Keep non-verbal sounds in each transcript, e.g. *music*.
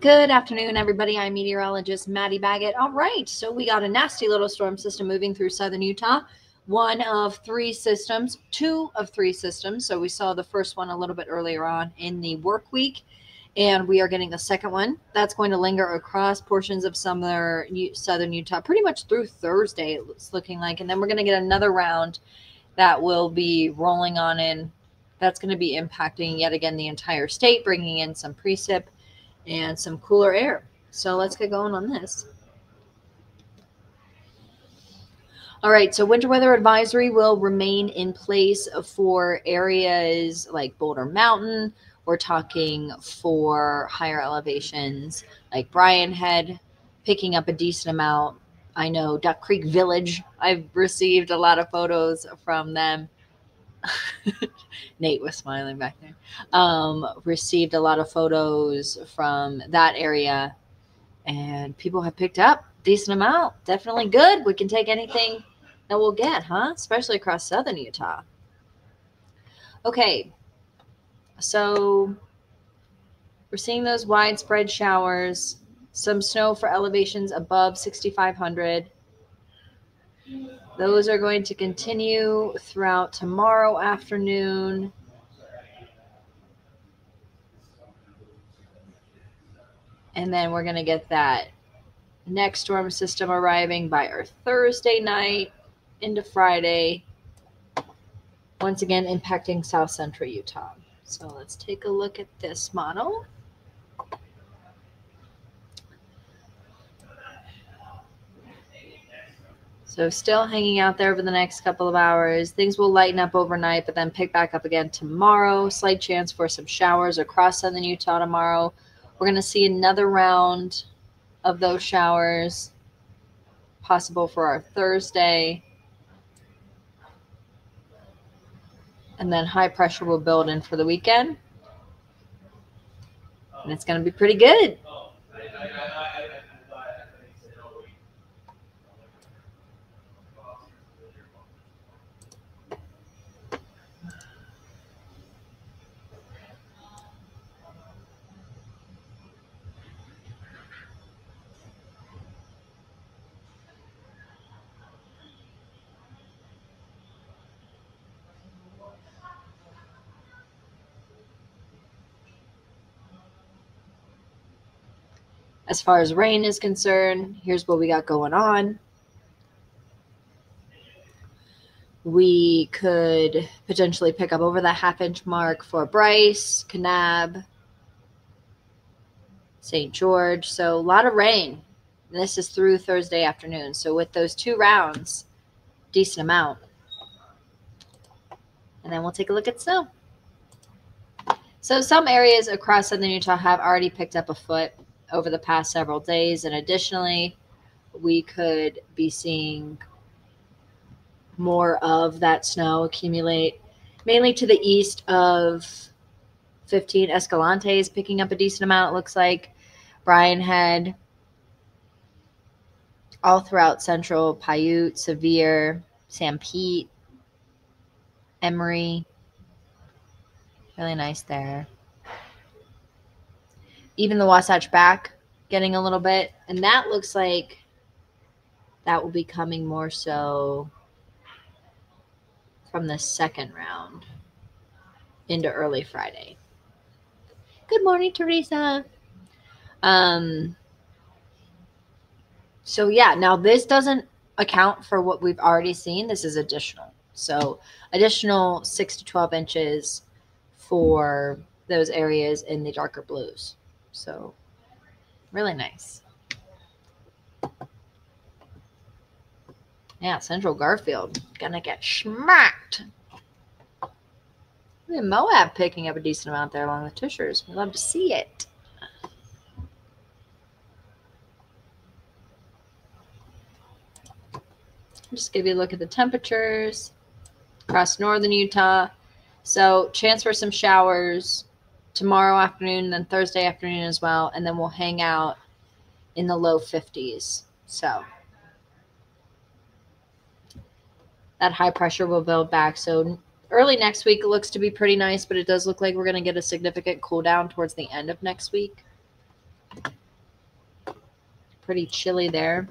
Good afternoon, everybody. I'm meteorologist Madi Baggett. All right, so we got a nasty little storm system moving through southern Utah. One of three systems, two of three systems. So we saw the first one a little bit earlier on in the work week, and we are getting the second one. That's going to linger across portions of summer southern Utah pretty much through Thursday, it's looking like. And then we're going to get another round that will be rolling on in. That's going to be impacting yet again the entire state, bringing in some precip and some cooler air. So let's get going on this. All right, so winter weather advisory will remain in place for areas like Boulder Mountain. We're talking for higher elevations like Brian Head, picking up a decent amount. I know Duck Creek Village, I've received a lot of photos from them. *laughs* Nate was smiling back there. Um, received a lot of photos from that area, and people have picked up decent amount. Definitely good. We can take anything that we'll get, huh? Especially across southern Utah. Okay, so we're seeing those widespread showers, some snow for elevations above 6,500. Those are going to continue throughout tomorrow afternoon. And then we're going to get that next storm system arriving by our Thursday night into Friday. Once again, impacting south central Utah. So let's take a look at this model. So still hanging out there over the next couple of hours. Things will lighten up overnight, but then pick back up again tomorrow. Slight chance for some showers across southern Utah tomorrow. We're going to see another round of those showers possible for our Thursday. And then high pressure will build in for the weekend. And it's going to be pretty good. As far as rain is concerned, here's what we got going on. We could potentially pick up over the half inch mark for Bryce, Kanab, St. George. So a lot of rain. And this is through Thursday afternoon. So with those two rounds, decent amount. And then we'll take a look at snow. So some areas across southern Utah have already picked up a foot over the past several days. And additionally, we could be seeing more of that snow accumulate mainly to the east of 15 Escalante is picking up a decent amount, it looks like. Brian Head, all throughout central Piute, Sevier, Sanpete, Emery. Really nice there even the Wasatch back getting a little bit. And that looks like that will be coming more so from the second round into early Friday. Good morning, Teresa. Um, so yeah, now this doesn't account for what we've already seen. This is additional. So additional six to 12 inches for those areas in the darker blues. So really nice. Yeah, Central Garfield gonna get smacked. At Moab picking up a decent amount there along the Tushars. We love to see it. Just give you a look at the temperatures across northern Utah. So chance for some showers tomorrow afternoon, then Thursday afternoon as well, and then we'll hang out in the low 50s. So that high pressure will build back. So early next week looks to be pretty nice, but it does look like we're going to get a significant cool down towards the end of next week. pretty chilly there.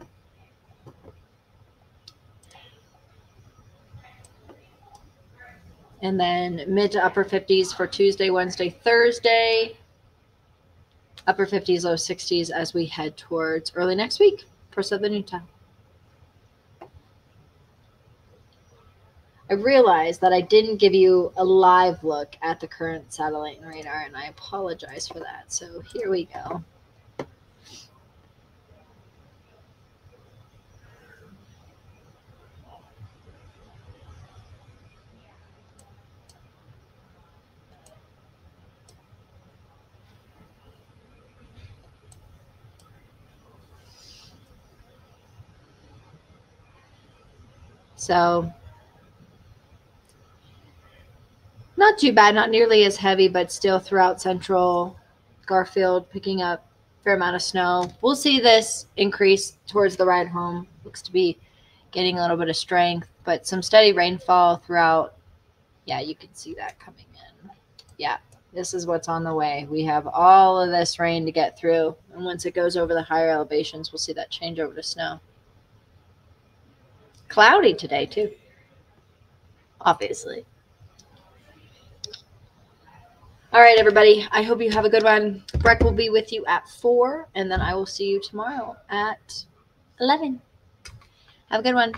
And then mid to upper 50s for Tuesday, Wednesday, Thursday. Upper 50s, low 60s as we head towards early next week for Southern Utah. I realized that I didn't give you a live look at the current satellite and radar, and I apologize for that. So here we go. So not too bad, not nearly as heavy, but still throughout central Garfield picking up fair amount of snow. We'll see this increase towards the ride home. Looks to be getting a little bit of strength, but some steady rainfall throughout. Yeah, you can see that coming in. Yeah, this is what's on the way. We have all of this rain to get through. And once it goes over the higher elevations, we'll see that change over to snow. Cloudy today, too. Obviously. All right, everybody. I hope you have a good one. Breck will be with you at 4, and then I will see you tomorrow at 11. Have a good one.